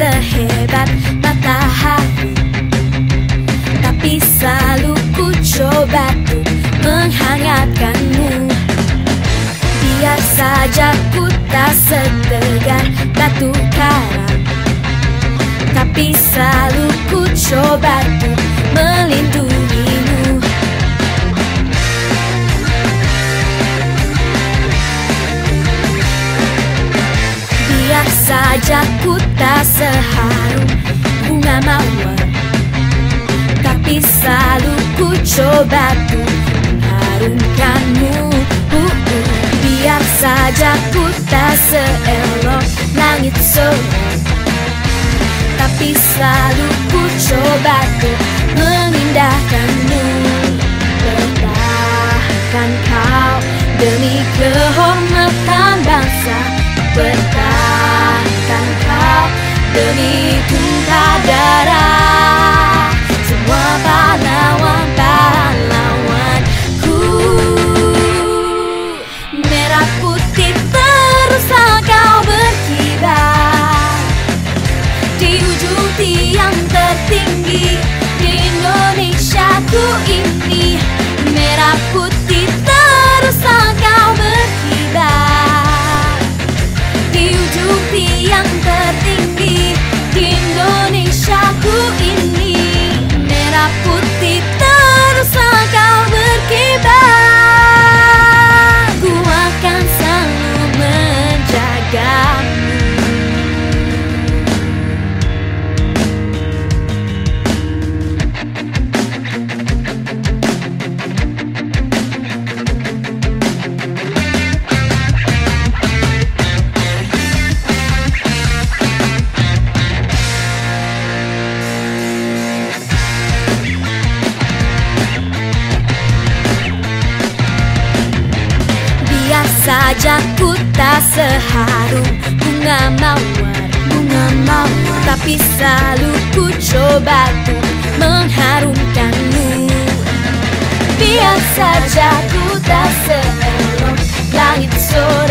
sehebat matahari. Tapi selalu ku coba tuh menghangatkanmu. Biar saja ku tak setegar batu karang. Tapi selalu ku coba tuh melindungimu saja ku tak seharum bunga mawar. Tapi selalu ku coba tuh mengharumkanmu uh, uh. Biar saja ku tak seelok langit sore. Tapi selalu ku coba tuh mengindahkanmu. Pertahankan kau demi kehormatan tumpah darah Semua pahlawan-pahlawanku Merah putih teruslah kau berkibar. Di ujung tiang tertinggi di Indonesia ku ini Merah putih Biar saja ku tak seharum bunga mawar Bunga mawar. Tapi selalu ku coba tuh mengharumkanmu. Biar saja ku tak seelok langit sore